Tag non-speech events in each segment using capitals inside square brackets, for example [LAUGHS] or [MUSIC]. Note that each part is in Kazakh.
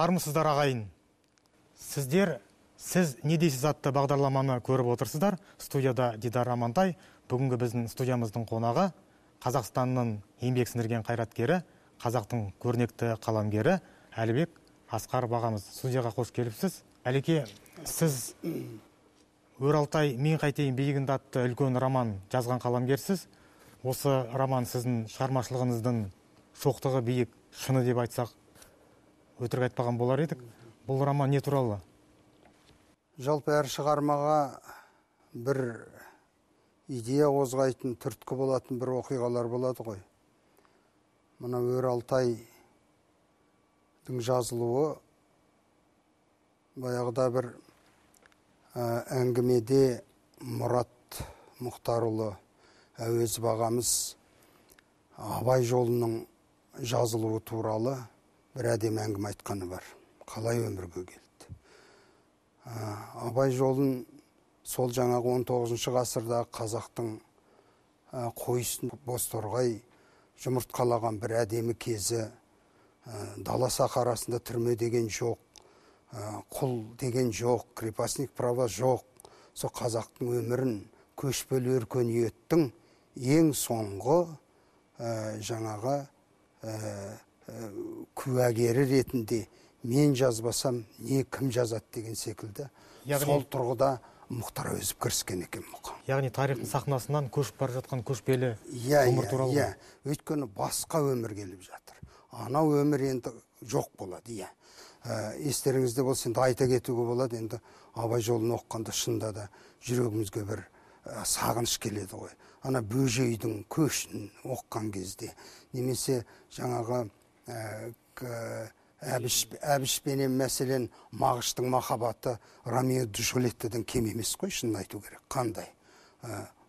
армысыздар ағайын. Сіздер сіз не дейсіз атты бағдарламаны көріп отырсыздар? Студияда дидар амантай бүгінгі біздің студиямыздың қонағы қазақстанның еңбек сіңірген қайраткері қазақтың көрнекті қаламгері әлібек асқар ағамыз студияға қош келіпсіз. Әлеке сіз өр алтай мен қайтейін биігінді атты үлкен роман жазған қаламгерсіз. Осы роман сіздің шығармашылығыңыздың шоқтығы биік шыны деп айтсақ өтірік айтпаған болар едік. Бұл роман не туралы? Жалпы әр шығармаға бір идея қозғайтын түрткі болатын бір оқиғалар болады ғой. Мына өр алтайдың жазылуы баяғыда бір әңгімеде мұрат мұхтарұлы әуезов ағамыз абай жолының жазылуы туралы бір әдемі әңгіме айтқаны бар. Қалай өмірге келді? Абай жолын сол жаңағы 19 ғасырдағы қазақтың қойсын бозторғай жұмыртқалаған бір әдемі кезі дала сахарасында түрме деген жоқ құл деген жоқ крепостник права жоқ. Сол қазақтың өмірін көшпелі өркениеттің ең соңғы жаңағы куәгері ретінде мен жазбасам не кім жазады деген секілді. Сол тұрғыда мұхтар әуезов кіріскен екен яғни тарихтың сахнасынан көшіп бара жатқан көшпелі иә өмір туралы иә. өйткені басқа өмір келіп жатыр. Анау өмір енді жоқ болады иә. Естеріңізде болса енді айта кетуге болады енді абай жолын оқығанда шынында да жүрегімізге бір сағыныш келеді ғой. Ана бөжейдің көшін оқыған кезде немесе жаңағы әбіш әбішпенен мәселен мағыштың махаббаты ромео джульеттадан кем емес қой шынын айту керек. Қандай?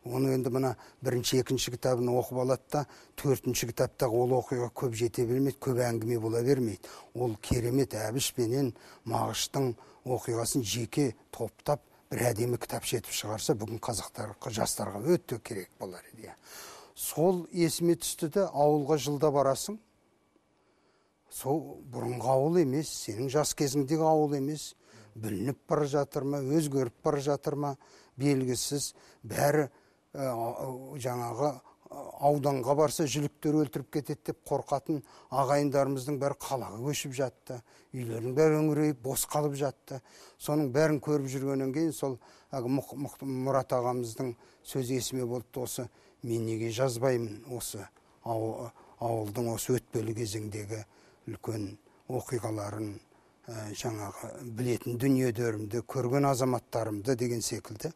Оны енді мына бірінші екінші кітабын оқып алады да төртінші кітаптағы ол оқиға көп жете бермейді көп әңгіме бола бермейді. Ол керемет әбіш пенен мағыштың оқиғасын жеке топтап бір әдемі кітапша етіп шығарса бүгін қазақтар жастарға өте керек болар еді иә. Сол есіме түсті де ауылға жылда барасың. Сол бұрынғы ауыл емес сенің жас кезіңдегі ауыл емес. Бүлініп бара жатыр ма өзгеріп бара жатыр ма белгісіз. Бәрі жаңағы ауданға барса жүліктер өлтіріп кетеді деп қорқатын ағайындарымыздың бәрі қалаға көшіп жатты. Үйлерінің бәрі үңірейіп бос қалып жатты. Соның бәрін көріп жүргеннен кейін сол мұрат ағамыздың сөзі есіме болды осы. Мен неге жазбаймын осы ауылдың осы өтпелі кезеңдегі үлкен оқиғаларын ә, жаңағы білетін дүниелерімді көрген азаматтарымды деген секілді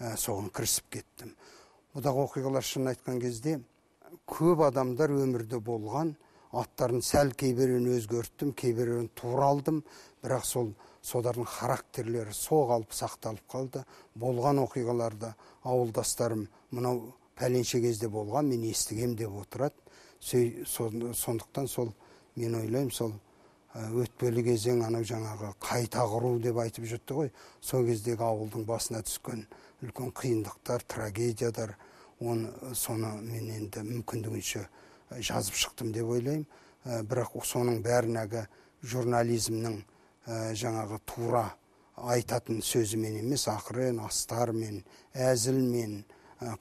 ә, соған кірісіп кеттім. Бұдағы оқиғалар шынын айтқан кезде көп адамдар өмірде болған аттарын сәл кейбіреуін өзгерттім кейбіреуін тура алдым бірақ сол солардың характерлері соғалып сақталып қалды. Болған оқиғаларда ауылдастарым мынау пәленше кезде болған мен естігем деп отырады. Сондықтан сол мен ойлаймын сол өтпелі кезең анау жаңағы қайта құру деп айтып жүрді ғой. Сол кездегі ауылдың басына түскен үлкен қиындықтар трагедиялар оны соны мен енді мүмкіндігінше жазып шықтым деп ойлаймын. Бірақ соның бәрін әлгі журнализмнің жаңағы тура айтатын сөзімен емес ақырын астармен әзілмен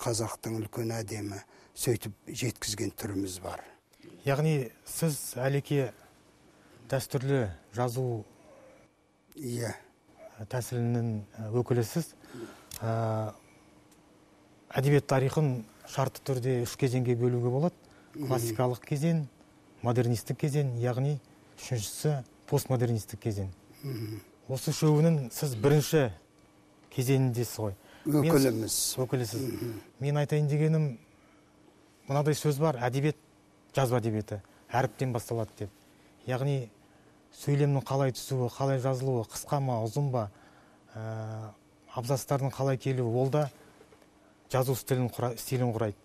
қазақтың үлкен әдемі сөйтіп жеткізген түріміз бар. Яғни сіз әлеке дәстүрлі жазу иә. тәсілінің өкілісіз. Әдебиет тарихын шартты түрде үш кезеңге бөлуге болады. Классикалық кезең модернистік кезең яғни үшіншісі постмодернистік кезең. Осы үшеуінің сіз бірінші кезеңіндесіз ғой. Өкіліміз. өкілісіз. Мен айтайын дегенім мынадай сөз бар әдебиет жазба әдебиеті әріптен басталады деп. Яғни сөйлемнің қалай түсуі қалай жазылуы қысқа ма ұзын ба ә, абзацтардың қалай келуі ол да жазу стилін, құра, стилін құрайды.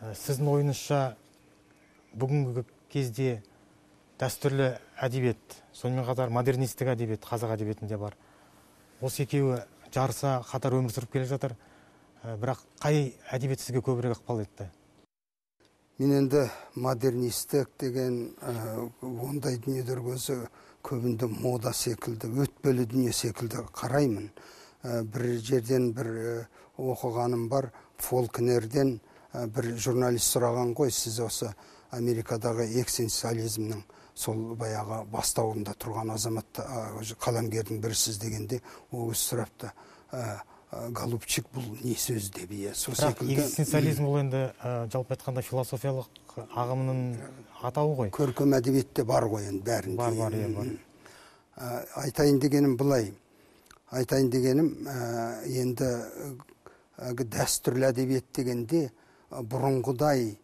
Ә, сіздің ойыңызша бүгінгі кезде дәстүрлі әдебиет сонымен қатар модернистік әдебиет қазақ әдебиетінде бар. Осы екеуі жарыса қатар өмір сүріп келе жатыр. Ә, бірақ қай әдебиет сізге көбірек ықпал етті? Мен енді модернистік деген ә, ондай дүниелерге өзі көбінде мода секілді өтпелі дүние секілді қараймын. Ә, бір жерден бір ә, оқығаным бар фолкнерден бір журналист сұраған ғой сіз осы америкадағы эксенциализмнің сол баяғы бастауында тұрған азамат қаламгердің бірісіз дегенде ол кісі сұрапты. «Ә, ә, голубчик бұл не сөз деп иә сол секілді. экзистенциализм ол енді жалпы айтқанда философиялық ағымының атауы ғой. Көркем әдебиетте бар ғой енді бәрінде. Бар бар иә бар. Айтайын дегенім былай. Айтайын дегенім енді әлгі дәстүрлі әдебиет дегенде бұрынғыдай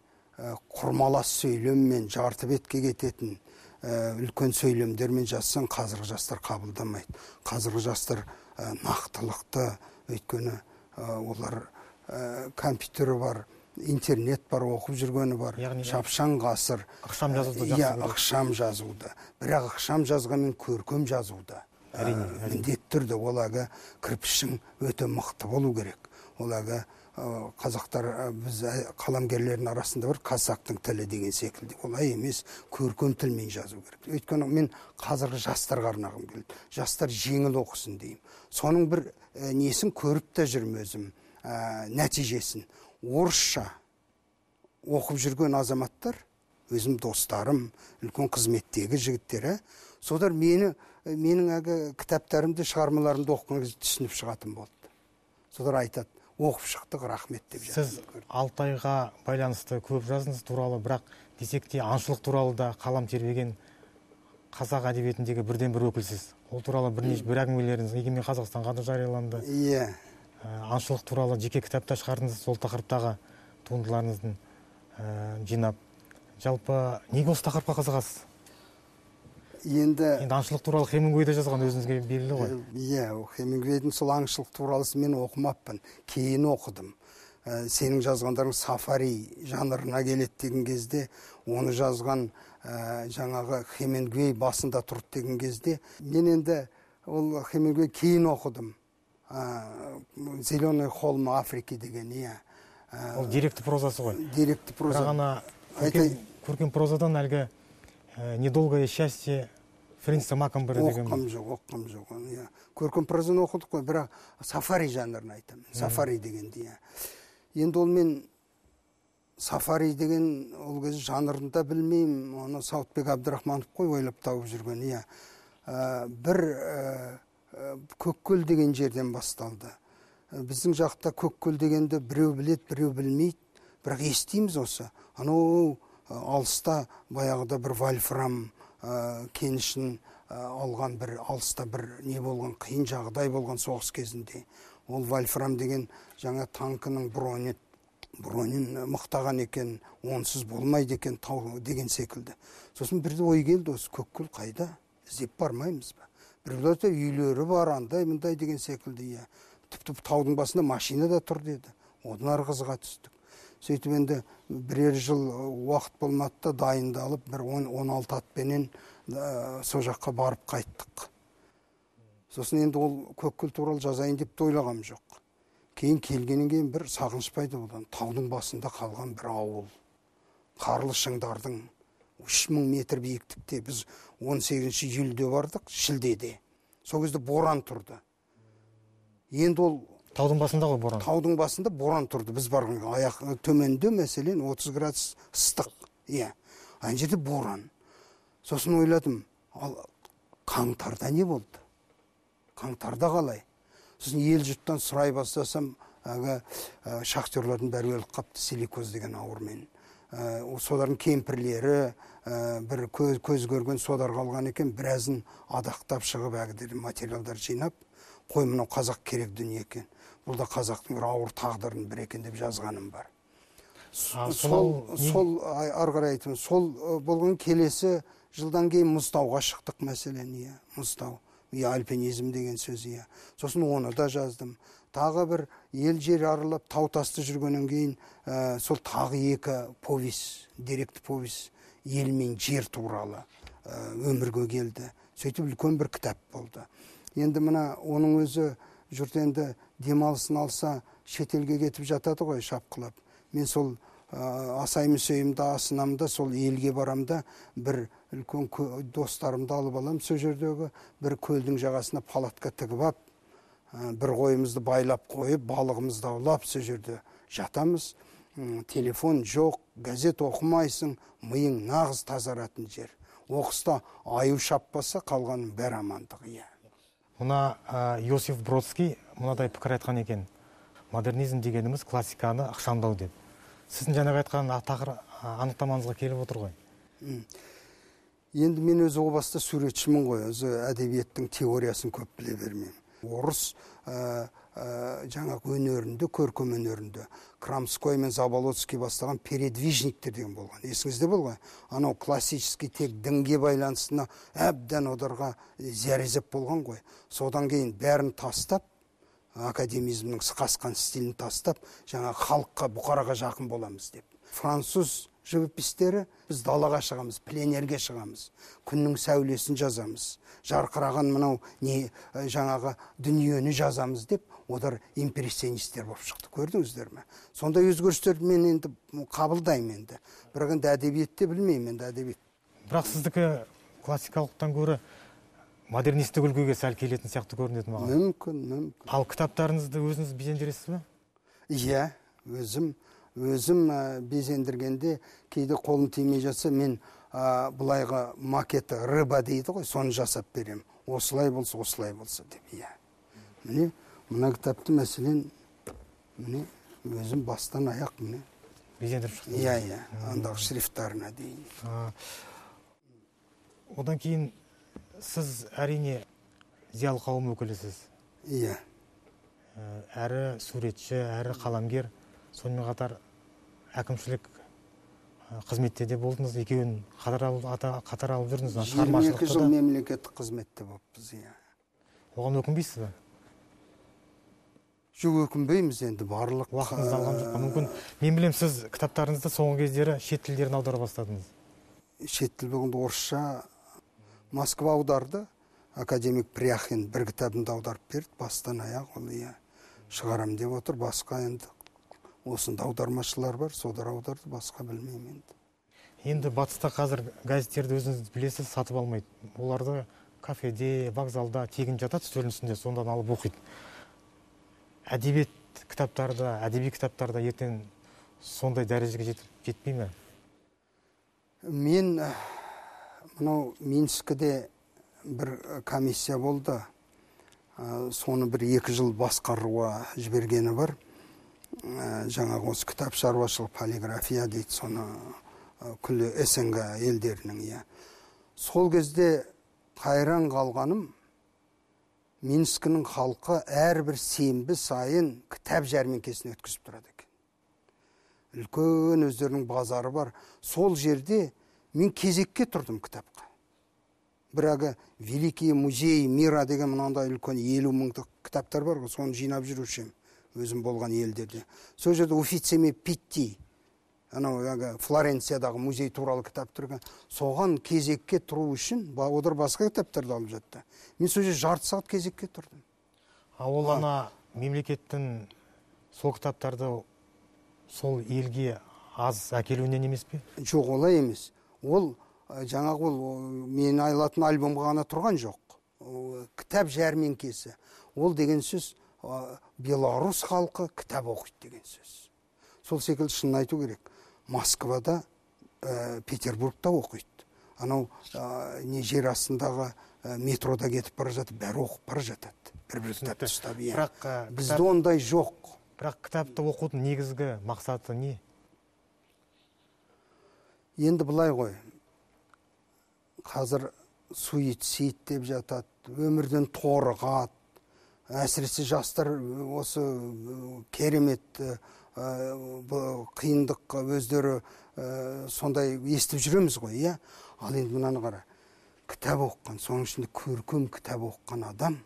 құрмалас сөйлеммен жарты бетке кететін үлкен сөйлемдермен жазсаң қазіргі жастар қабылдамайды. Қазіргі жастар нақтылықты өйткені ә, олар ә, компьютері бар интернет бар оқып жүргені бар. Яғни- шапшаң ғасыр. Ықшам жазуды иә ықшам жазуды. Бірақ ықшам жазғанмен көркем жазуды Әрине, міндетті түрде ол әлгі кірпішің өте мықты болу керек. Ол әлгі қазақтар ә, біз ә, қаламгерлердің арасында бар қазақтың тілі деген секілді. Олай емес көркем тілмен жазу керек. Өйткені мен қазіргі жастарға арнағым келді. Жастар жеңіл оқысын деймін. Соның бір ә, несін көріп те жүрмін өзім. Ә, нәтижесін. Орысша оқып жүрген азаматтар өзім достарым үлкен қызметтегі жігіттер ә, солар мені менің әлгі кітаптарымды шығармаларымды оқыған кезде түсініп шығатын болды. Солар айтады оқып шықтық рахмет деп сіз алтайға байланысты көп жаздыңыз туралы бірақ десек те аңшылық туралы да қалам тербеген қазақ әдебиетіндегі бірден бір өкілсіз. Ол туралы бірнеше бір әңгімелеріңіз егемен қазақстанға да жарияланды. Иә. Ә, аңшылық туралы жеке кітап та шығардыңыз сол тақырыптағы туындыларыңыздың ә, жинап. Жалпы неге осы тақырыпқа қызығасыз? Енді енді аңшылық туралы хемингуэй де жазған өзіңізге белгілі ғой. Иә ол хемингуейдің сол аңшылық туралысын мен оқымаппын. Кейін оқыдым. Ә, сенің жазғандарың сафари жанрына келеді деген кезде оны жазған ә, жаңағы хемингуэй басында тұрды деген кезде мен енді ол хемингуэй кейін оқыдым. Ә, зеленый холм африки деген иә. Ол деректі прозасы ғой. деректі проза. Бірақ ана көркем, прозадан әлгі недолгое счастье френсиса макамбера деген оқығам жоқ оқығам жоқ иә көркем прозаны оқыдық қой бірақ сафари жанрын айтамын сафари дегенді иә енді ол мен сафари деген ол кезде жанрын да білмеймін оны сауытбек әбдірахманов қой ойлап тауып жүрген иә. Ә, бір ә, ә, көккөл деген жерден басталды. Біздің жақта көккөл дегенді біреу білет біреу білмейді. Бірақ естиміз осы. Анау алыста баяғыда бір вольфрам ә, кенішін ә, алған бір алыста бір не болған қиын жағдай болған соғыс кезінде. Ол вольфрам деген жаңа танкінің бронет бронин мықтаған екен онсыз болмайды екен тау деген секілді. Сосын бірде ой келді осы көккөл қайда? Іздеп бармаймыз ба? Біреулер айтты үйлері бар андай мындай деген секілді иә. Тіпті таудың басында машина да тұр деді. Одан ары қызыға түстік. Сөйтіп енді бірер жыл уақыт болмады да дайындалып бір он, он алты атпенен ә, сол жаққа барып қайттық. Сосын енді ол көккөл туралы жазайын деп те ойлағам жоқ. Кейін келгеннен кейін бір сағыныш пайда болды таудың басында қалған бір ауыл. Қарлы шыңдардың үш мың метр биіктікте біз 18 июльде бардық шілдеде. Сол кезде боран тұрды. Енді ол таудың басында ғой боран. Таудың басында боран тұрды. Біз барған аяқ төменде мәселен 30 градус ыстық. Иә. Ана жерде боран. Сосын ойладым ал қаңтарда не болды? Қаңтарда қалай? Сосын ел жұрттан сұрай бастасам әлгі ә, шахтерлардың бәрі өліп қапты силикоз деген аурумен ә, солардың кемпірлері ә, бір көз, көз көрген содар қалған екен біразын адақтап шығып әлгідей материалдар жинап қой мынау қазақ керек дүние екен. Бұл да қазақтың бір ауыр тағдырының бірі екен деп жазғаным бар. А, сол сол ары қарай сол болған келесі жылдан кейін мұзтауға шықтық мәселен иә мұзтау иә альпинизм деген сөз иә. Сосын оны да жаздым. Тағы бір ел жер аралап тау тасты жүргеннен кейін ә, сол тағы екі повесть деректі повесть ел мен жер туралы ә, өмірге келді. Сөйтіп үлкен бір кітап болды. Енді мына оның өзі жұрт енді демалысын алса шетелге кетіп жатады ғой шапқылап. Мен сол асаймын сөйім да асынам да сол елге барам да бір үлкен достарымды алып алам сол жердегі. Бір көлдің жағасына палатка тігіп алып ә, бір қойымызды байлап қойып балығымызды аулап сол жерде жатамыз. Телефон жоқ газет оқымайсың миың нағыз тазаратын жер. Оқыста аю шаппаса қалғанның бәрі амандық иә. Мына иосиф бродский мынадай пікір айтқан екен. Модернизм дегеніміз классиканы ықшамдау деп. Сіздің жаңағы айтқан тақыр анықтамаңызға келіп отыр ғой. Енді мен өзі о баста суретшімін ғой өзі әдебиеттің теориясын көп біле бермеймін. Орыс ә, жаңағы өнерінде көркем өнерінде. Крамской мен заболоцкий бастаған передвижниктер деген болған. Есіңізде ғой? Анау классический тек дінге байланыстына әбден одарға зәрезеп болған ғой. Содан кейін бәрін тастап академизмнің қасқан стилін тастап жаңа халыққа бұқараға жақын боламыз деп. Француз живописьтері біз далаға шығамыз пленерге шығамыз. Күннің сәулесін жазамыз. Жарқыраған мынау не жаңағы дүниені жазамыз деп олар импрессионисттер болып шықты. Көрдіңіздер ме? Сондай өзгерістерді мен енді қабылдаймын енді. Бірақ енді әдебиетте білмеймін енді әдебиет. Бірақ сіздікі классикалықтан гөрі модернистік үлгіге сәл келетін сияқты көрінеді маған. Мүмкін мүмкін. Ал кітаптарыңызды өзіңіз безендіресіз бе? Иә өзім өзім ә, безендіргенде кейде қолым тимей жатса мен ә, былайғы макеті рыба дейді ғой соны жасап беремін осылай болса осылай болса деп иә. Міне мына кітапты мәселен міне өзім бастан аяқ міне. Безендіріп шықтыңыз. Иә иә андағы шрифттарына дейін. А, одан кейін сіз әрине зиялы қауым өкілісіз. Иә. Ә, әрі суретші әрі қаламгер. Сонымен қатар әкімшілік қызметте де болдыңыз. Екеуін қатар алып, ата- қатар алып жүрдіңіз. Жиырма екі жыл мемлекеттік қызметте болыппыз иә. Оған өкінбейсіз бе? Жоқ өкінбейміз енді. Барлық уақытыңызды алған жоқ па? Мүмкін мен білемін сіз кітаптарыңызды соңғы кездері шет тілдеріне аудара бастадыңыз. Шет тіл болғанда орысша. Москва аударды. Академик пряхин бір кітабымды аударып берді. Бастан аяқ ол иә шығарам деп отыр. Басқа енді осында аудармашылар бар солар аударды басқа білмеймін енді. Енді батыста қазір газеттерді өзіңіз білесіз сатып алмайды. Оларды кафеде вокзалда тегін жатады үстелдің үстінде сондан алып оқиды. Әдебиет кітаптарды әдеби кітаптарда ертең сондай дәрежеге жетіп жетпей ме? Мен мынау минскіде бір комиссия болды. Ә, соны бір екі жыл басқаруға жібергені бар. Жаңағы осы кітап шаруашылық полиграфия дейді соны ә, күллі снг елдерінің иә. Сол кезде қайран қалғаным минскінің халқы әрбір сенбі сайын кітап жәрмеңкесін өткізіп тұрады екен. Үлкен өздерінің базары бар. Сол жерде мен кезекке тұрдым кітапқа. Бір әлгі великий музей мира деген мынандай үлкен елу мыңдық кітаптар бар ғой соны жинап жүруші едім өзім болған елдерде. Сол жерде уфицеме питти анау әлгі флоренциядағы музей туралы кітап тұрған соған кезекке тұру үшін ба- олар басқа кітаптарды алып жатты. Мен сол жерде жарты сағат кезекке тұрдым. А ол ана мемлекеттің сол кітаптарды сол елге аз әкелуінен емес пе? Жоқ олай емес. Ол жаңағы ол мен алатын альбомға ғана тұрған жоқ. Кітап жәрмеңкесі. Ол деген сөз белорус халқы кітап оқиды деген сөз. Сол секілді шынын айту керек. Москвада ә, петербургта оқиды. Анау ә, не жер астындағы ә, метрода кетіп бара жатып бәрі оқып бара жатады. Бір бір кітапты ұстап иә. Бірақ ә, бізде ондай жоқ. бірақ кітапты оқудың негізгі мақсаты не? Енді былай ғой. Қазір суицид деп жатады өмірден торығады әсіресе жастар осы э, керемет э, қиындық өздері э, сондай естіп жүреміз ғой иә? Ал енді мынаны қара. Кітап оқыған соның ішінде көркем кітап оқыған адам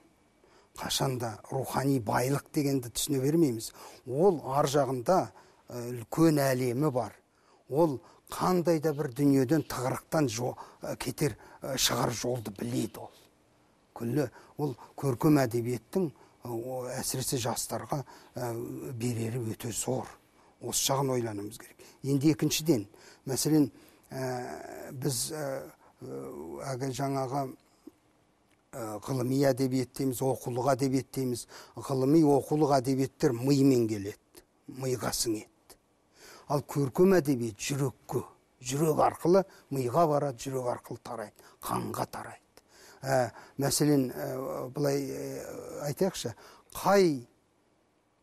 қашанда рухани байлық дегенді түсіне бермейміз. Ол ар жағында э, үлкен әлемі бар. Ол қандай да бір дүниеден тығырықтан э, кетер э, шығар жолды біледі ол. Күллі. Ол көркем әдебиеттің әсіресе жастарға берері өте зор. Осы жағын ойлануымыз керек. Енді екіншіден мәселен ә, біз әлгі жаңағы ғылыми әдебиет дейміз оқулық әдебиет дейміз ғылыми оқулық әдебиеттер мимен келеді миға сіңеді ал көркем әдебиет жүрекке жүрек арқылы миға барады жүрек арқылы тарайды қанға тарайды. Ә, мәселен ә, былай ә, айтайықшы. Қай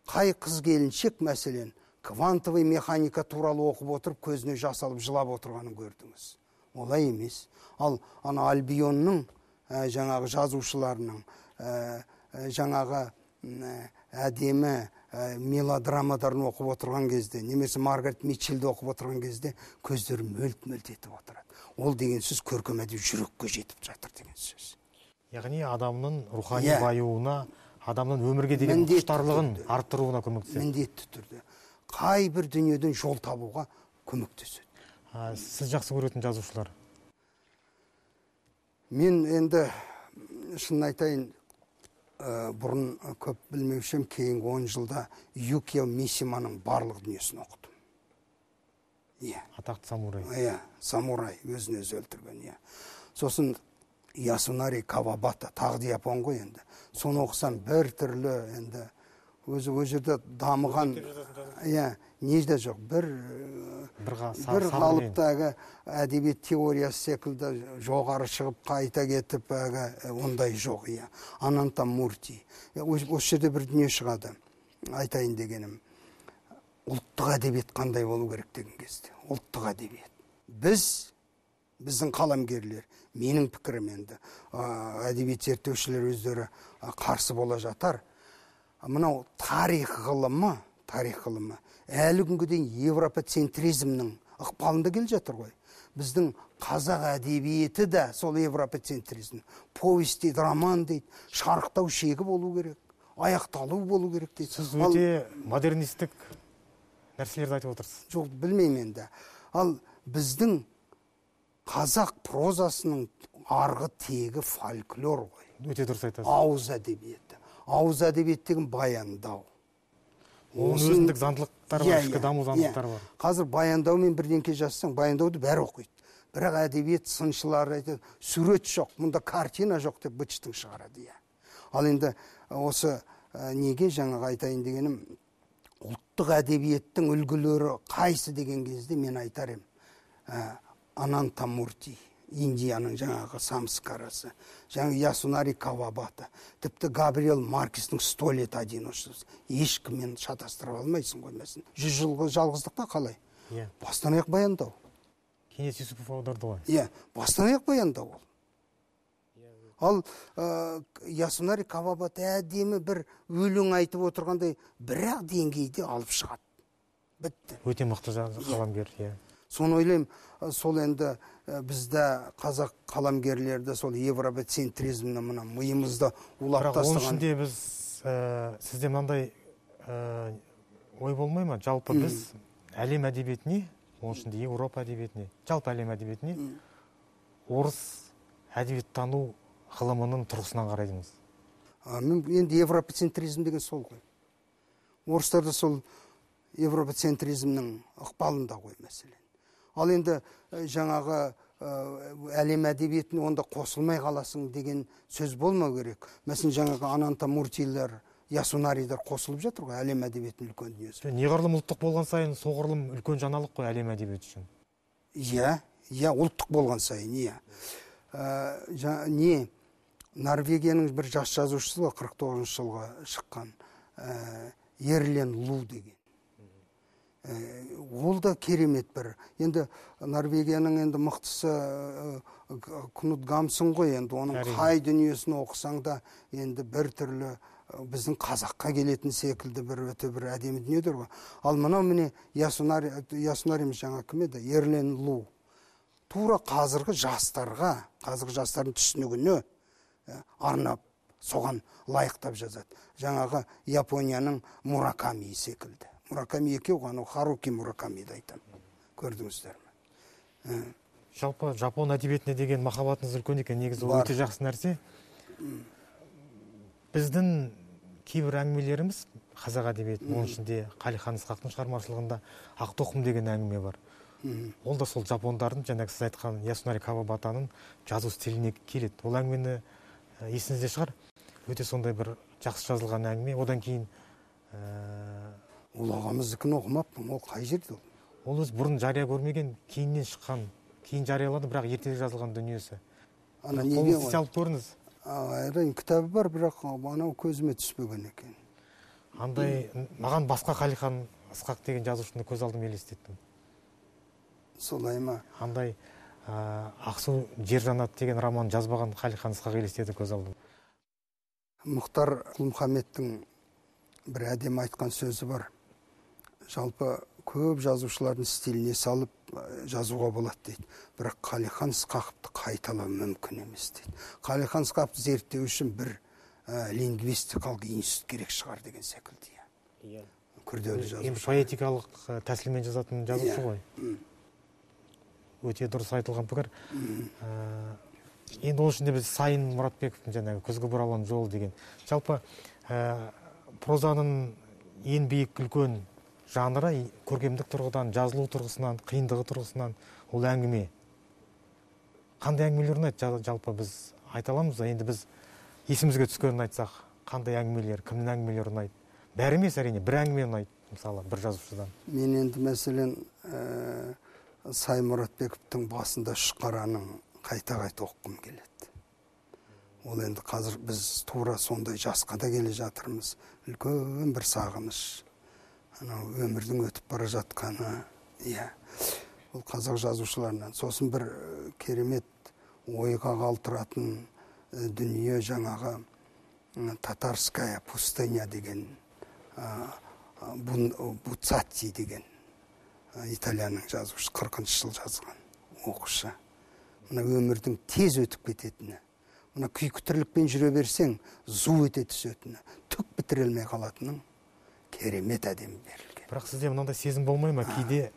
қай қыз келіншек мәселен квантовый механика туралы оқып отырып көзіне жас алып жылап отырғанын көрдіңіз. Олай емес. Ал ана альбионның ә, жаңағы жазушыларының ә, ә, жаңағы әдемі ә, мелодрамадарын оқып отырған кезде немесе маргарет митчеллді оқып отырған кезде көздері мөлт мөлт етіп отырады ол деген сөз көркем әдебиет жүрекке жетіп жатыр деген сөз. Яғни адамның рухани иә. баюына адамның өмірге деген құштарлығын арттыруына көмектеседі. Міндетті түрде. Қай бір дүниеден жол табуға көмектеседі. А, сіз жақсы көретін жазушылар? Мен енді шынын айтайын ә, бұрын көп білмеуші едім кейінгі он жылда юкио мисиманың барлық дүниесін оқыдым иә. атақты самурай. Иә самурай өзін өзі өлтірген иә. Сосын ясунари кавабата тағы да япон ғой енді. Соны оқысам бір түрлі енді өзі ол жерде дамыған иә не де жоқ. Бір бір сабыр қалыптағы әдебиет теориясы секілді жоғары шығып қайта кетіп әлгі ондай жоқ иә. Ананта мурти. Осы осы жерде бір дүние шығады. Айтайын дегенім. Ұлттық әдебиет қандай болу керек деген кезде ұлттық әдебиет. Біз біздің қаламгерлер менің пікірім енді әдебиет зерттеушілер өздері қарсы бола жатар. Мынау тарих ғылымы тарих ғылымы әлі күнге дейін европоцентризмнің ықпалында келе жатыр ғой. Біздің қазақ әдебиеті де сол европоцентризм повесть дейді роман дейді шарықтау шегі болу керек аяқталу болу керек дейді. Сіз өте модернистік нәрселерді айтып отырсыз? Жоқ білмеймін енді. Ал біздің қазақ прозасының арғы тегі фольклор ғой. Өте дұрыс айтасыз. Ауыз әдебиеті. Ауыз әдебиет деген баяндау. Оның өзіндік заңдылықтары Иә, бар ішкі иә, даму иә. заңдылықтары бар. Қазір баяндаумен бірдеңке жазсаң баяндауды бәрі оқиды. Бірақ әдебиет сыншылары айтады сурет жоқ мұнда картина жоқ деп бытчтың шығарады иә. Ал енді осы ә, неге жаңағы айтайын дегенім ұлттық әдебиеттің үлгілері қайсы деген кезде мен айтар едім ә, анантамурти индияның жаңағы самскарасы жаңағы ясунари кавабата тіпті габриэл маркестің сто лет одиночества ешкіммен шатастырып алмайсың ғой мәселен жүз жылғы жалғыздықта қалай? Иә. Бастан аяқ баяндау. Кеңес юсупов аударды ғой. Иә бастан аяқ баяндау ол. Ал ә, ясунари кавабата әдемі бір өлең айтып отырғандай бірақ деңгейде алып шығады. Бітті. Өте мықты жа- қаламгер иә. Соны ойлаймын ә, сол енді ә, бізді қазақ қаламгерлерді сол европоцентризмні мына миымызда улап бірақ оның тастаған. ішінде біз ә, сізде мынандай ой болмай ма? Жалпы біз әлем әдебиетіне оның ішінде еуропа әдебиетіне жалпы әлем әдебиетіне орыс әдебиеттану ғылымының тұрғысынан қараймыз мен енді европоцентризм деген сол ғой. Орыстар да сол европоцентризмнің ықпалында ғой мәселен. Ал енді ә, жаңағы ә, әлем әдебиетіне онда қосылмай қаласың деген сөз болмау керек. Мәселен жаңағы ананта муртилер ясунарилер қосылып жатыр ғой әлем әдебиетінің үлкен дүниесі. Неғұрлым ұлттық болған сайын соғұрлым үлкен жаңалық қой әлем әдебиеті үшін? Иә иә ұлттық болған сайын иә. Жа- не? Норвегияның бір жас жазушысы ғой қырық тоғызыншы жылғы шыққан ә, ерлен лу деген. Ә, ол да керемет бір. Енді норвегияның енді мықтысы ә, кнут гамсун ғой енді. Оның қай дүниесін оқысаң да енді бір түрлі ә, біздің қазаққа келетін секілді бір өте бір әдемі дүниелер ғой. Ал мынау міне ясунари ясунари емес жаңағы кім еді? Ерлен лу. Тура қазіргі жастарға қазіргі жастардың түсінігіне арнап соған лайықтап жазады. Жаңағы японияның мураками секілді. Мураками екеу ғой анау харуки муракамиді айтамын көрдіңіздер ме? Жалпы жапон әдебиетіне деген махаббатыңыз үлкен екен негізі ол өте жақсы нәрсе. Біздің кейбір әңгімелеріміз қазақ әдебиеті оның ішінде қалихан ысқақтың шығармашылығында ақтоқым деген әңгіме бар. Ол да сол жапондардың жаңағы сіз айтқан ясунари кавабатаның жазу стиліне келеді. Ол әңгімені ә, есіңізде шығар. Өте сондай бір жақсы жазылған әңгіме. Одан кейін ә, ол ағамыздікін оқымаппын ол қай жерде ол? ол өзі бұрын жария көрмеген кейіннен шыққан кейін жариялады бірақ ертерек жазылған дүниесі. Ана неге алып көріңіз. Әрине кітабы бар бірақ анау көзіме түспеген екен. Андай маған басқа қалихан ысқақ деген жазушыны көз алдыма елестеттім. Солай ма? Андай ақсу жер жаннат деген роман жазбаған қалихан ысқақ елестеді көз алдыма. Мұхтар құл мұхаммедтің бір әдемі айтқан сөзі бар. Жалпы көп жазушылардың стиліне салып ә, жазуға болады дейді. Бірақ қалихан ысқақовты қайталау мүмкін емес дейді. Қалихан ысқақовты зерттеу үшін бір ә, лингвистикалық институт керек шығар деген секілді иә. Күрделі енді жазушы. Поэтикалық ә, тәсілмен жазатын жазушы Иә. ғой. Өте дұрыс айтылған пікір. Ә, енді ол ішінде біз сайын мұратбековтың жаңағы күзгі бұралған жол деген. Жалпы ә, прозаның ең биік үлкен жанры көркемдік тұрғыдан жазылу тұрғысынан қиындығы тұрғысынан ол әңгіме. Қандай әңгімелер ұнайды жа- жалпы біз айта аламыз ба? Енді біз есімізге түскенін айтсақ қандай әңгімелер кімнің әңгімелері ұнайды бәрі емес әрине бір әңгіме ұнайды мысалы бір жазушыдан. Мен енді мәселен ә, сай мұратбековтың басында үш қараның қайта қайта оқығым келеді. Ол енді қазір біз тура сондай жасқа да келе жатырмыз. Үлкен бір сағыныш. Анау өмірдің өтіп бара жатқаны иә. Ол қазақ жазушыларынан. Сосын бір ә, керемет ойға қалдыратын ә, дүние жаңағы татарская пустыня деген ә, деген. Италияның жазушы қырқыншы жыл жазған оқушы. Мына өмірдің тез өтіп кететіні мына күйкі тірлікпен жүре берсең зу ете түсетіні түк бітіре алмай қалатының керемет әдемі берілген. Бірақ сізде мынандай сезім болмай ма? Кейде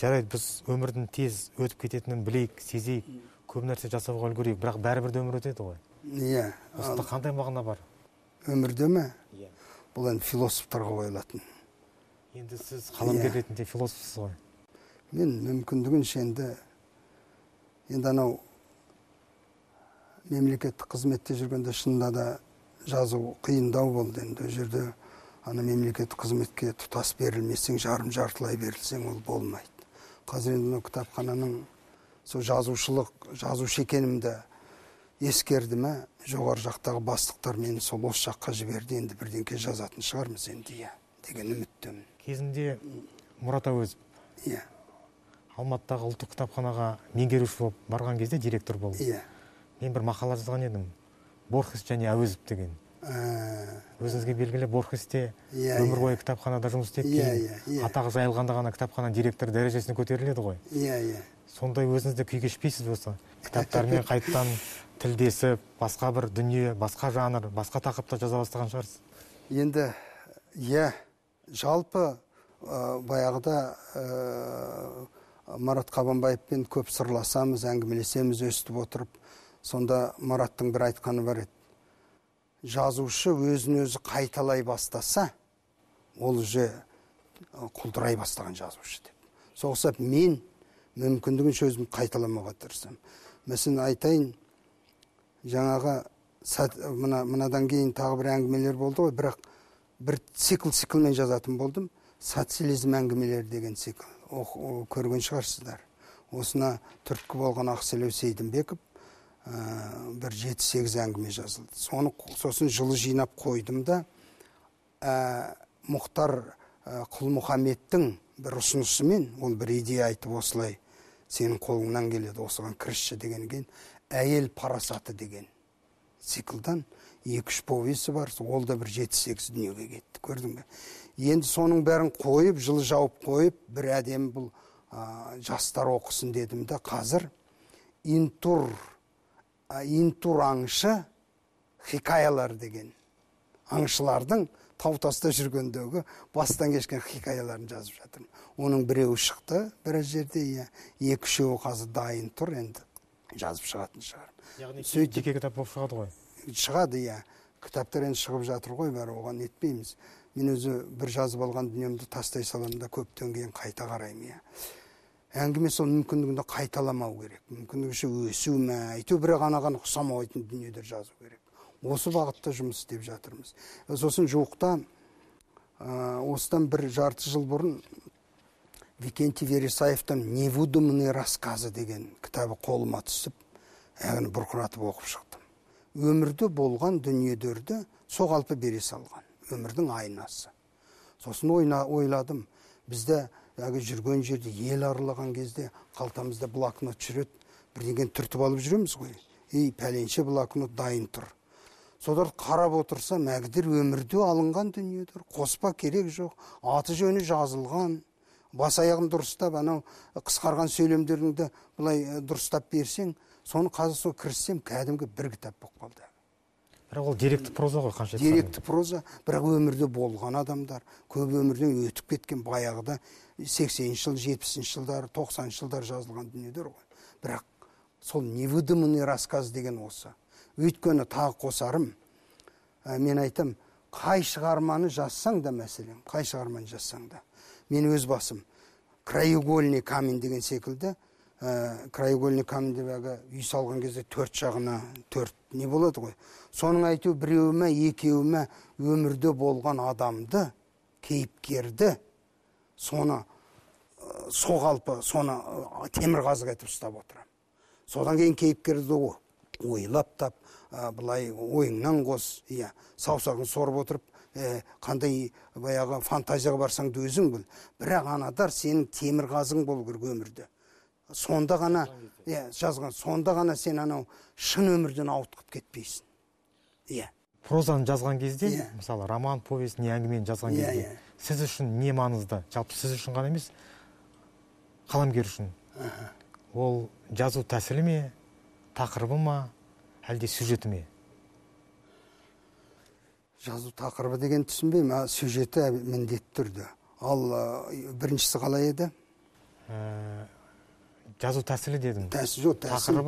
жарайды біз өмірдің тез өтіп кететінін білейік сезейік көп нәрсе жасауға үлгерейік бірақ бәрібір де өмір өтеді ғой. Иә осында қандай мағына бар? өмірде ме? Иә. Бұл енді философтарға қойылатын. Енді сіз қаламгер Иә. ретінде философсыз ғой. Мен мүмкіндігінше енді енді анау мемлекеттік қызметте жүргенде шынында да жазу қиындау болды. Енді ол жерде ана мемлекеттік қызметке тұтас берілмесең жарым жартылай берілсең ол болмайды. Қазір енді мынау кітапхананың сол жазушылық жазушы екенімді ескерді ме жоғары жақтағы бастықтар мені сол осы жаққа жіберді енді бірдеңке жазатын шығармыз енді иә деген үміттемін. Кезінде мұрат әуезов иә. Алматыдағы ұлттық кітапханаға меңгеруші болып барған кезде директор болып иә. Мен бір мақала жазған едім. Борхес және әуезов деген. Ә, өзіңізге белгілі борхес те Иә, өмір иә. бойы кітапханада жұмыс істеп Иә, кейін иә, иә. атағы жайылғанда ғана кітапхана директоры дәрежесіне көтеріледі ғой. Иә иә. Сондай өзіңіз де күй кешпейсіз бе осы. Кітаптармен [LAUGHS] қайтадан тілдесіп басқа бір дүние басқа жанр басқа тақырыпта жаза бастаған шығарсыз. Енді иә жалпы ә, баяғыда ә, марат қабанбаевпен көп сырласамыз әңгімелесеміз өстіп отырып сонда мараттың бір айтқаны бар еді. Жазушы өзін өзі қайталай бастаса ол уже құлдырай бастаған жазушы деп. Сол ұқсап мен мүмкіндігінше өзімді қайталамауға тырысамын. Мәселен айтайын жаңағы мына мынадан кейін тағы бір әңгімелер болды ғой бірақ бір цикл циклмен жазатын болдым социализм әңгімелері деген цикл о- көрген шығарсыздар осына түрткі болған ақселеу сейдімбеков ә, бір жеті сегіз әңгіме жазылды соны сосын жылы жинап қойдым да ә, мұхтар ә, құл мұхаммедтің бір ұсынысымен ол бір идея айтып осылай сенің қолыңнан келеді осыған кірісші деген кейін әйел парасаты деген циклдан екі үш повесі бар ол да бір жеті сегіз дүниеге кетті көрдің бе? Енді соның бәрін қойып жылы жауып қойып бір әдемі бұл а, жастар оқысын дедім да қазір интур а, интур аңшы хикаялар деген аңшылардың тау таста жүргендегі бастан кешкен хикаяларын жазып жатырмын. Оның біреуі шықты біраз жерде иә. Екі үшеуі қазір дайын тұр енді жазып шығатын шығармын. Яғни Сөйтіп- жеке кітап болып шығады ғой. Шығады иә. Кітаптар енді шығып жатыр ғой бәрі оған нетпейміз. Мен өзі бір жазып алған дүниемді тастай саламын да көптен кейін қайта қараймын иә. Әңгіме сол мүмкіндігінде қайталамау керек. Мүмкіндігінше өсу ме әйтеуір бірақ анаған ұқсамайтын дүниелер жазу керек. Осы бағытта жұмыс істеп жатырмыз. Сосын жуықта осыдан бір жарты жыл бұрын викентий вересаевтың невыдуманные рассказы деген кітабы қолыма түсіп яғни бұрқыратып оқып шықтым. Өмірде болған дүниелерді сол қалпы бере салған өмірдің айнасы. Сосын ойна, ойладым бізде әлгі жүрген жерде ел аралаған кезде қалтамызда блокнот жүреді бірдеңені түртіп алып жүреміз ғой. Ей пәленше блокнот дайын тұр. Соларды қарап отырсам әгдер өмірде алынған дүниелер қоспа керек жоқ аты жөні жазылған. Бас аяғын дұрыстап анау қысқарған сөйлемдеріңді былай дұрыстап берсең соны қазір сол кіріссем кәдімгі бір кітап болып қалды. бірақ ол деректі проза ғой қанша деректі проза бірақ өмірде болған адамдар көп өмірден өтіп кеткен баяғыда сексенінші жыл жетпісінші жылдары тоқсаныншы жылдары жазылған дүниелер ғой. Бірақ сол невыдуманный рассказ деген осы. Өйткені тағы қосарым ә, мен айтам қай шығарманы жазсаң да мәселен қай шығарманы жазсаң да. Мен өз басым краеугольный камень деген секілді ә, краеугольный камень деп әлгі үй салған кезде төрт жағына төрт не болады ғой? Соның әйтеуір біреуі ме екеуі ме өмірде болған адамды кейіпкерді соны ә, соғалпы соны темір қазық етіп ұстап отырамын. Содан кейін кейіпкерді ойлап тап ә, былай ойыңнан қос иә саусағын сорып отырып қандай баяғы фантазияға барсаң да өзің біл. Бірақ анадар сенің темір қазығың болу керек өмірде. Сонда ғана иә жазған сонда ғана сен анау шын өмірден ауытқып кетпейсің. Иә. Прозаны жазған кезде yeah. мысалы роман повесть не әңгімені жазған yeah, кезде yeah. сіз үшін не маңызды? Жалпы сіз үшін ғана емес қаламгер үшін. Ол жазу тәсілі ме тақырыбы ма әлде сюжеті ме? Жазу тақырыбы деген түсінбеймін. А сюжеті міндетті түрде. Ал біріншісі қалай еді? Ә, жазу тәсілі дедім. Тәсіл жоқ тәсіл.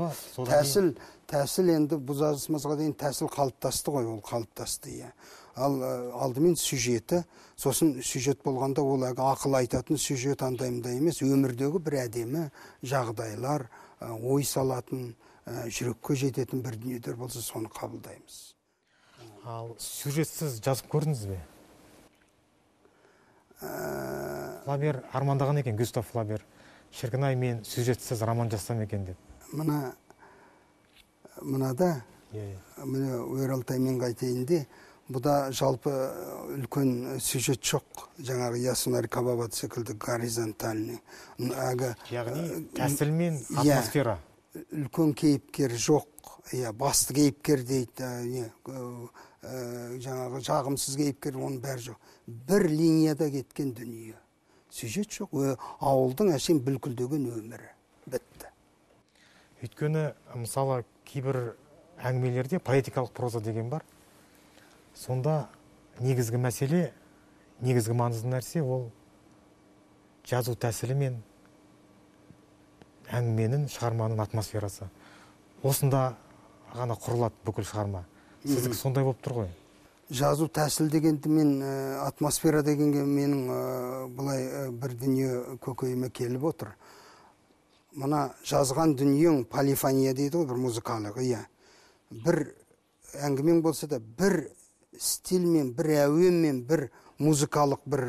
Тәсіл тәсіл енді бұл жазысымызға дейін тәсіл қалыптасты ғой ол қалыптасты иә. Ал алдымен сюжеті сосын сюжет болғанда ол әлгі ақыл айтатын сюжет андай мындай емес өмірдегі бір әдемі жағдайлар ой салатын ә, жүрекке жететін бір дүниелер болса соны қабылдаймыз. Ал сюжетсіз жазып көрдіңіз бе? Флабер армандаған екен гюстав флабер. Шіркін ай мен сюжетсіз роман жазсам екен деп? Мына мынада иә міне өралтаймен айтайын де бұда жалпы үлкен сюжет жоқ. Жаңағы ясунар кабабат секілді горизонтальный. Әлгі яғни тәсіл мен атмосфера. Үлкен кейіпкер жоқ. Иә басты кейіпкер дейді не жаңағы жағымсыз кейіпкер оның бәрі жоқ. Бір линияда кеткен дүние. Сюжет жоқ. Ауылдың әшейін бүлкілдеген өмірі. Бітті. Өйткені мысалы кейбір әңгімелерде поэтикалық проза деген бар. Сонда негізгі мәселе негізгі маңызды нәрсе ол жазу тәсілі мен әңгіменің шығарманың атмосферасы. Осында ғана құрылады бүкіл шығарма. Сіздікі сондай болып тұр ғой? Жазу тәсіл дегенді мен ә, атмосфера дегенге менің ә, былай ә, бір дүние көкейіме келіп отыр. Мына жазған дүниең полифония дейді ғой бір музыкалық иә. Бір әңгімең болса да бір стильмен бір әуенмен бір музыкалық бір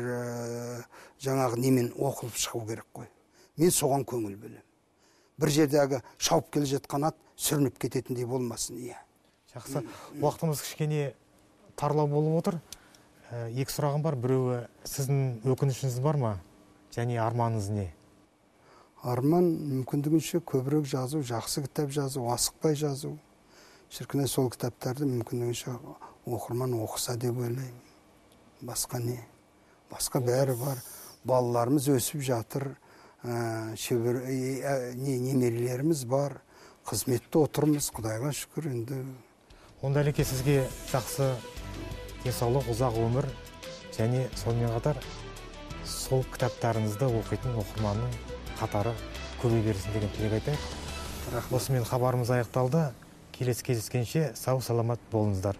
жаңағы немен оқылып шығу керек қой. Мен соған көңіл бөлемін. Бір жерде әлгі шауып келе жатқан ат сүрініп кететіндей болмасын иә. Жақсы. Уақытымыз кішкене тарлау болып отыр. Ә, екі сұрағым бар. Біреуі сіздің өкінішіңіз бар ма? Және арманыңыз не? Арман мүмкіндігінше көбірек жазу жақсы кітап жазу асықпай жазу. Шіркін сол кітаптарды мүмкіндігінше оқырман оқыса деп ойлаймын. Басқа не? Басқа бәрі бар. Балаларымыз өсіп жатыр. Шебер не немерелеріміз бар. Қызметте отырмыз. Құдайға шүкір енді. Онда әлеке сізге жақсы денсаулық ұзақ өмір және сонымен қатар сол кітаптарыңызды оқитын оқырманның қатары көбейе берсін деген тілек айтайық. Рахмет. Осымен хабарымыз аяқталды. Келесі кездескенше сау саламат болыңыздар.